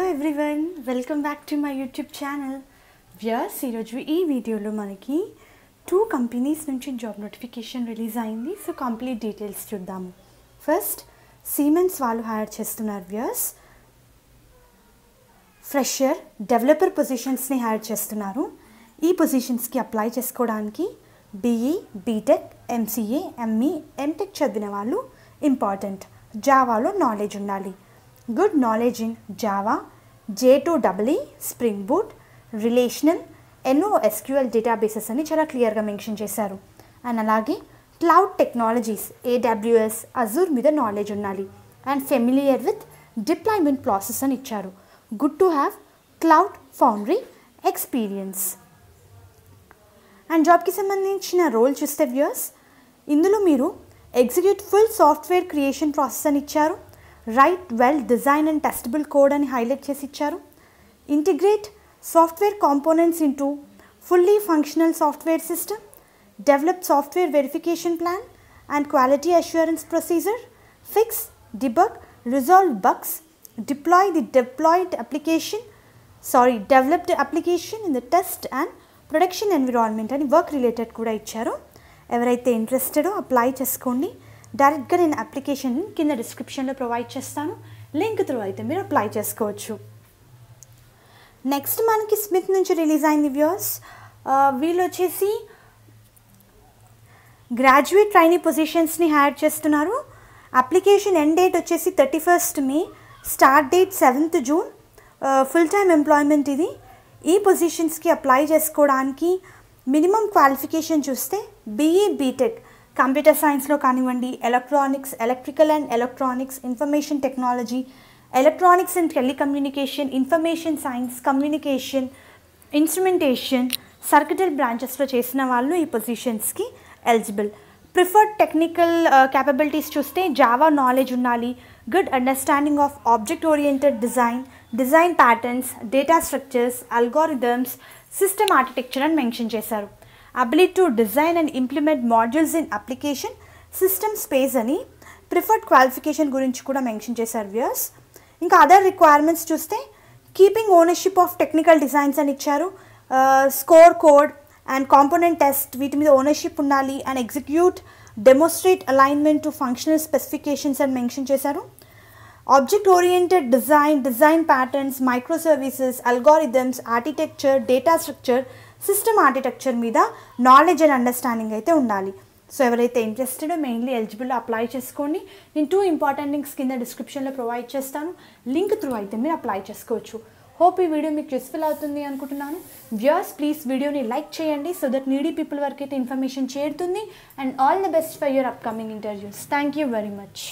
Hello everyone welcome back to my YouTube channel Vyas ఈరోజు ఈ వీడియోలో మనకి టూ కంపెనీస్ నుంచి జాబ్ నోటిఫికేషన్ రిలీజ్ అయింది. సో కంప్లీట్ డీటెయిల్స్ చూద్దాము ఫస్ట్ సీమెన్స్ వాళ్ళు హైర్ చేస్తున్నారు వ్యాస్. ఫ్రెషర్ డెవలపర్ పొజిషన్స్ని హైర్ చేస్తున్నారు. ఈ పొజిషన్స్కి అప్లై చేసుకోవడానికి BE B Tech MCA ME M Tech చదివిన వాళ్ళు ఇంపార్టెంట్ జావాలో నాలెడ్జ్ ఉండాలి. Good knowledge in Java J two double E Spring Boot relational ఎన్నో ఎస్క్యూఎల్ డేటాబేసెస్ అని చాలా క్లియర్గా మెన్షన్ చేశారు. అండ్ అలాగే క్లౌడ్ టెక్నాలజీస్ ఏడబ్ల్యూఎస్ అజూర్ మీద నాలెడ్జ్ ఉండాలి. And familiar with deployment process అని ఇచ్చారు. Good to have Cloud Foundry experience. And జాబ్కి సంబంధించిన రోల్ చూస్తే వ్యూయర్స్ ఇందులో మీరు execute full software creation process అని ఇచ్చారు. Write well design and testable code అని హైలైట్ చేసి ఇచ్చారు. Integrate software components into fully functional software system develop software verification plan and quality assurance procedure fix debug resolve bugs deploy the deployed application sorry developed application in the test and production environment అని work related కూడా ఇచ్చారు. ఎవరైతే ఇంట్రెస్టెడో apply చేసుకోండి. డైరెక్ట్గా నేను application కింద డిస్క్రిప్షన్లో provide చేస్తాను. లింక్ త్రూ అయితే మీరు అప్లై చేసుకోవచ్చు. నెక్స్ట్ మనకి స్మిత్ నుంచి రిలీజ్ అయింది వ్యూస్ వీళ్ళు వచ్చేసి గ్రాడ్యుయేట్ ట్రైనీ పొజిషన్స్ని హైర్ చేస్తున్నారు. అప్లికేషన్ ఎండ్ డేట్ వచ్చేసి thirty first May start date seventh June. Full time employment ఇది. ఈ పొజిషన్స్కి అప్లై చేసుకోవడానికి మినిమం క్వాలిఫికేషన్ చూస్తే బీఈ బీటెక్ కంప్యూటర్ సైన్స్లో కానివ్వండి electronics electrical and electronics information technology electronics and telecommunication information science communication instrumentation circuital బ్రాంచెస్లో చేసిన వాళ్ళు ఈ పొజిషన్స్కి ఎలిజిబుల్. ప్రిఫర్డ్ టెక్నికల్ క్యాపబిలిటీస్ చూస్తే జావా నాలెడ్జ్ ఉండాలి good understanding of object oriented design design patterns data structures algorithms system architecture అని mention చేశారు. Ability to design and implement modules in application system space అని preferred qualification గురించి కూడా mention చేశారు viewers ఇంకా other requirements చూస్తే keeping ownership of technical designs అని ఇచ్చారు. Score code and component test వీటి మీద ఓనర్షిప్ ఉండాలి and execute demonstrate alignment to functional specifications అని మెన్షన్ చేశారు. Object oriented design design patterns micro services algorithms architecture data structure system architecture మీద knowledge and understanding అయితే ఉండాలి. సో ఎవరైతే interested mainly eligible apply చేసుకోండి. నేను టూ ఇంపార్టెంట్ లింక్స్ కింద డిస్క్రిప్షన్లో ప్రొవైడ్ చేస్తాను. లింక్ త్రూ అయితే మీరు అప్లై చేసుకోవచ్చు. హోప్ ఈ వీడియో మీకు యూస్ఫుల్ అవుతుంది అనుకుంటున్నాను. వ్యూస్ ప్లీజ్ వీడియోని లైక్ చేయండి. సో దట్ నీడీ పీపుల్ వరకు అయితే ఇన్ఫర్మేషన్ చేరుతుంది. And all the best for your upcoming interviews thank you very much